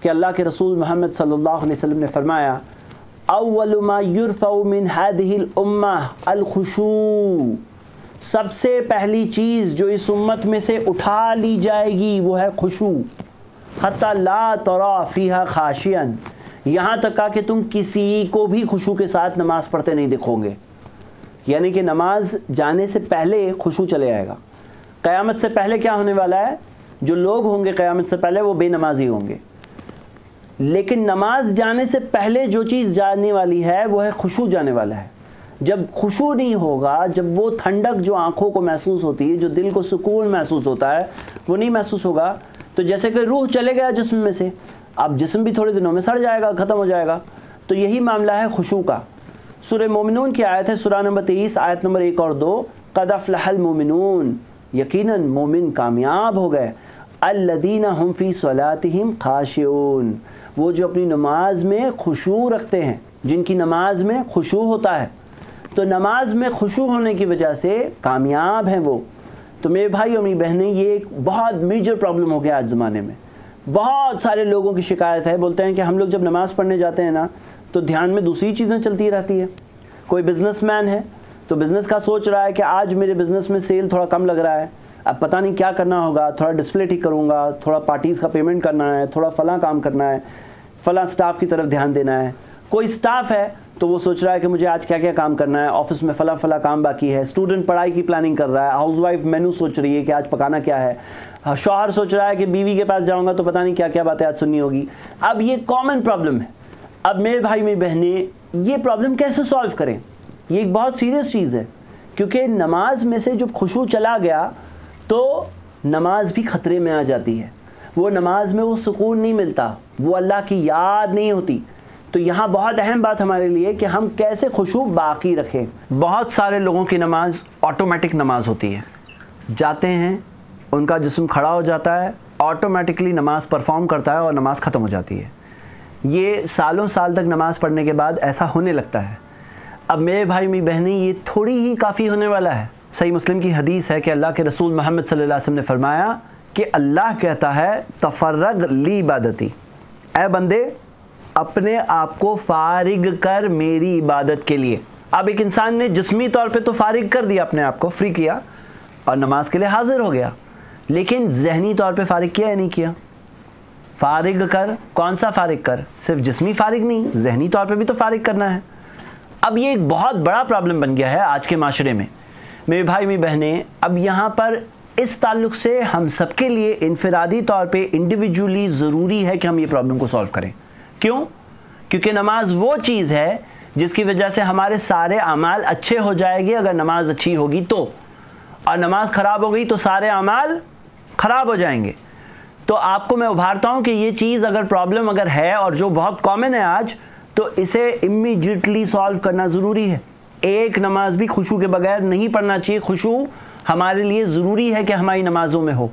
کہ اللہ کے رسول محمد صلی اللہ علیہ وسلم نے فرمایا، اول ما يرفع من هذه الامه الخشوع، سب سے پہلی چیز جو اس امت میں سے اٹھا لی جائے گی وہ ہے خشوع۔ حتی لا ترا فیہا خاشیا یہاں تک کہ تم کسی کو بھی خشوع کے ساتھ نماز پڑھتے نہیں دیکھو گے۔ یعنی کہ نماز جانے سے پہلے خشوع چلے آئے گا۔ قیامت سے پہلے کیا ہونے والا ہے؟ جو لوگ ہوں گے قیامت سے پہلے وہ بے نمازی ہوں گے۔ لیکن نماز جانے سے پہلے جو چیز جانے والی ہے، وہ ہے خوشو جانے والا ہے۔ جب خوشو نہیں ہوگا، جب وہ ٹھنڈک جو آنکھوں کو محسوس ہوتی ہے، جو دل کو سکون محسوس ہوتا ہے، وہ نہیں محسوس ہوگا۔ تو جیسے کہ روح چلے گیا جسم میں سے، اب جسم بھی تھوڑے دنوں میں سڑ جائے گا، ختم ہو جائے گا۔ تو یہی معاملہ ہے خوشو کا۔ سورہ مومنون کی آیت ہے، سورہ نمبر تیئیس، آیت نمبر ایک اور دو۔ قد افلح المومنون یقیناً مومن کامیاب ہو گئے۔ الدین ہم فی صلاتہم خاشعون۔ وہ جو اپنی نماز میں خوشو رکھتے ہیں، جن کی نماز میں خوشو ہوتا ہے، تو نماز میں خوشو ہونے کی وجہ سے کامیاب ہیں وہ۔ تو میرے بھائی اور میری بہنیں، یہ ایک بہت میجر پرابلم ہو گیا آج زمانے میں۔ بہت سارے لوگوں کی شکایت ہے، بولتے ہیں کہ ہم لوگ جب نماز پڑھنے جاتے ہیں نا، تو دھیان میں دوسری چیزیں چلتی رہتی ہے کوئی بزنس مین ہے، تو بزنس کا سوچ رہا ہے کہ آج میرے بزنس میں سیل تھوڑا کم لگ رہا ہے۔ اب پتہ نہیں کیا کرنا ہوگا، تھوڑا ڈسپلے ٹھیک کروں گا، تھوڑا پارٹیز کا پیمنٹ کرنا ہے، تھوڑا فلاں کام کرنا ہے، فلاں سٹاف کی طرف دھیان دینا ہے۔ کوئی سٹاف ہے تو وہ سوچ رہا ہے کہ مجھے آج کیا کیا کام کرنا ہے آفس میں فلاں فلاں کام باقی ہے اسٹوڈنٹ پڑھائی کی پلاننگ کر رہا ہے ہاؤس وائف مینو سوچ رہی ہے کہ آج پکانا کیا ہے۔ ہاں، شوہر سوچ رہا ہے کہ بیوی کے پاس جاؤں گا تو پتہ نہیں کیا کیا باتیں آج سننی ہوگی۔ اب یہ کامن پرابلم ہے۔ اب میرے بھائی، میری بہنیں یہ پرابلم کیسے سالو کریں؟ یہ ایک بہت سیریس چیز ہے۔ کیونکہ نماز میں سے جب خوشبو چلا گیا تو نماز بھی خطرے میں آ جاتی ہے۔ وہ نماز میں وہ سکون نہیں ملتا، وہ اللہ کی یاد نہیں ہوتی۔ تو یہاں بہت اہم بات ہمارے لیے کہ ہم کیسے خوشبو باقی رکھیں۔ بہت سارے لوگوں کی نماز آٹومیٹک نماز ہوتی ہے۔ جاتے ہیں، ان کا جسم کھڑا ہو جاتا ہے، آٹومیٹکلی نماز پرفارم کرتا ہے اور نماز ختم ہو جاتی ہے۔ یہ سالوں سال تک نماز پڑھنے کے بعد ایسا ہونے لگتا ہے۔ اب میرے بھائی میری بہنیں، یہ تھوڑی ہی کافی ہونے والا ہے۔ صحیح مسلم کی حدیث ہے کہ اللہ کے رسول محمد صلی اللہ علیہ وسلم نے فرمایا کہ اللہ کہتا ہے تفرغ لی عبادتی۔ اے بندے، اپنے آپ کو فارغ کر میری عبادت کے لیے۔ اب ایک انسان نے جسمی طور پہ تو فارغ کر دیا، اپنے آپ کو فری کیا اور نماز کے لیے حاضر ہو گیا۔ لیکن ذہنی طور پہ فارغ کیا یا نہیں کیا؟ فارغ کر، کون سا فارغ کر؟ صرف جسمی فارغ نہیں، ذہنی طور پہ بھی تو فارغ کرنا ہے۔ اب یہ ایک بہت بڑا پرابلم بن گیا ہے آج کے معاشرے میں۔ میرے بھائی میری بہنیں، اب یہاں پر اس تعلق سے ہم سب کے لیے انفرادی طور پہ انڈیویجولی ضروری ہے کہ ہم یہ پرابلم کو سالو کریں۔ کیوں؟ کیونکہ نماز وہ چیز ہے جس کی وجہ سے ہمارے سارے اعمال اچھے ہو جائے گے، اگر نماز اچھی ہوگی تو۔ اور نماز خراب ہو گئی تو سارے اعمال خراب ہو جائیں گے۔ تو آپ کو میں ابھارتا ہوں کہ یہ چیز اگر پرابلم اگر ہے اور جو بہت کامن ہے آج، تو اسے امیجیٹلی سالو کرنا ضروری ہے۔ ایک نماز بھی خوشو کے بغیر نہیں پڑھنا چاہیے خوشو ہمارے لیے ضروری ہے کہ ہماری نمازوں میں ہو۔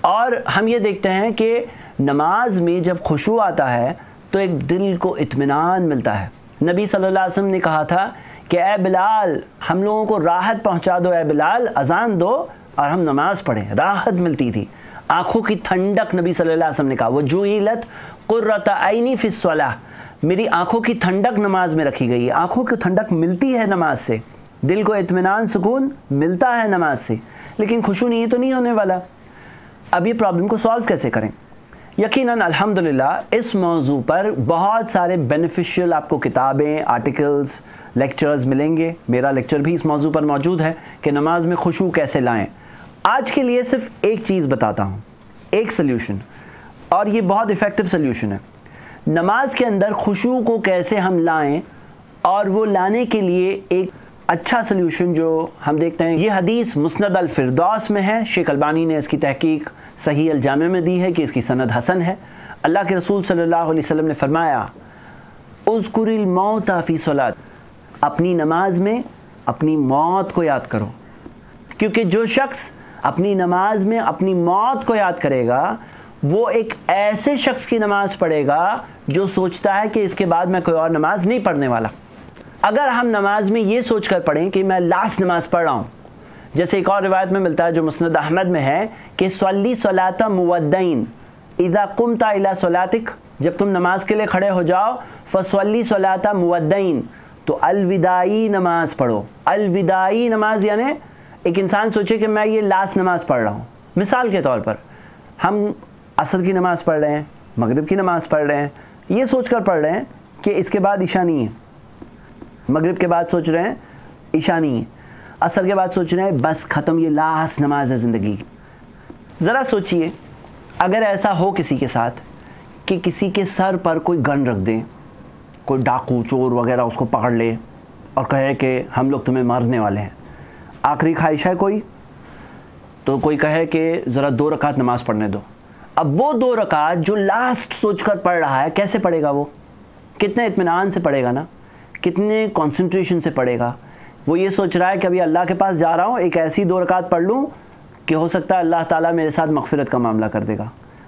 اور ہم یہ دیکھتے ہیں کہ نماز میں جب خوشو آتا ہے تو ایک دل کو اطمینان ملتا ہے۔ نبی صلی اللہ علیہ وسلم نے کہا تھا کہ اے بلال، ہم لوگوں کو راحت پہنچا دو، اے بلال، اذان دو اور ہم نماز پڑھیں۔ راحت ملتی تھی۔ آنکھوں کی ٹھنڈک نبی صلی اللہ علیہ وسلم نے کہا۔ وہ جو لت قرۃ عینی فی الصلاح میری آنکھوں کی ٹھنڈک نماز میں رکھی گئی ہے۔ آنکھوں کی ٹھنڈک ملتی ہے نماز سے۔ دل کو اطمینان، سکون ملتا ہے نماز سے۔ لیکن خوشو نہیں تو نہیں ہونے والا۔ اب یہ پرابلم کو سالو کیسے کریں؟ یقیناً الحمدللہ اس موضوع پر بہت سارے بینیفیشیل آپ کو کتابیں آرٹیکلز لیکچرز ملیں گے۔ میرا لیکچر بھی اس موضوع پر موجود ہے کہ نماز میں خوشو کیسے لائیں۔ آج کے لیے صرف ایک چیز بتاتا ہوں، ایک سلیوشن اور یہ بہت افیکٹو سلیوشن ہے۔ نماز کے اندر خوشو کو کیسے ہم لائیں اور وہ لانے کے لیے ایک اچھا سلیوشن جو ہم دیکھتے ہیں، یہ حدیث مسند الفردوس میں ہے۔ شیخ البانی نے اس کی تحقیق صحیح الجامع میں دی ہے کہ اس کی سند حسن ہے۔ اللہ کے رسول صلی اللہ علیہ وسلم نے فرمایا، اذکر الموت فی صلات۔ اپنی نماز میں اپنی موت کو یاد کرو۔ کیونکہ جو شخص اپنی نماز میں اپنی موت کو یاد کرے گا وہ ایک ایسے شخص کی نماز پڑھے گا جو سوچتا ہے کہ اس کے بعد میں کوئی اور نماز نہیں پڑھنے والا۔ اگر ہم نماز میں یہ سوچ کر پڑھیں کہ میں لاسٹ نماز پڑھ رہا ہوں، جیسے ایک اور روایت میں ملتا ہے جو مسند احمد میں ہے کہ صلی صلاۃ مودین، اذا قمتا الى صلاتک، جب تم نماز کے لیے کھڑے ہو جاؤ، فصلی صلاتا مودعین تو الوداعی نماز پڑھو۔ الوداعی نماز یعنی ایک انسان سوچے کہ میں یہ لاسٹ نماز پڑھ رہا ہوں۔ مثال کے طور پر، ہم عصر کی نماز پڑھ رہے ہیں، مغرب کی نماز پڑھ رہے ہیں، یہ سوچ کر پڑھ رہے ہیں کہ اس کے بعد عشاء نہیں ہے۔ مغرب کے بعد سوچ رہے ہیں، عشاء نہیں ہے۔ عصر کے بعد سوچ رہے ہیں، بس ختم، یہ لاسٹ نماز ہے زندگی ذرا سوچئے، اگر ایسا ہو کسی کے ساتھ کہ کسی کے سر پر کوئی گن رکھ دیں کوئی ڈاکو، چور وغیرہ اس کو پکڑ لے اور کہے کہ ہم لوگ تمہیں مارنے والے ہیں۔ آخری خواہش ہے کوئی؟ تو کوئی کہے کہ ذرا دو رکعت نماز پڑھنے دو۔ اب وہ دو رکعت جو لاسٹ سوچ کر پڑھ رہا ہے، کیسے پڑھے گا وہ؟ کتنے اطمینان سے پڑھے گا نا؟ کتنے کانسنٹریشن سے پڑھے گا؟ وہ یہ سوچ رہا ہے کہ ابھی اللہ کے پاس جا رہا ہوں، ایک ایسی دو رکعت پڑھ لوں کہ ہو سکتا ہے اللہ تعالیٰ میرے ساتھ مغفرت کا معاملہ کر دے گا،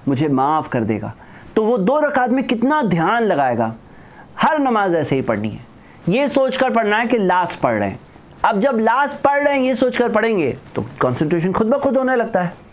مجھے معاف کر دے گا۔ تو وہ دو رکعت میں کتنا دھیان لگائے گا؟ ہر نماز ایسے ہی پڑھنی ہے۔ یہ سوچ کر پڑھنا ہے کہ لاسٹ پڑھ رہے ہیں۔ اب جب لاسٹ پڑھ رہے ہیں، یہ سوچ کر پڑھیں گے تو کانسنٹریشن خود بخود ہونے لگتا ہے۔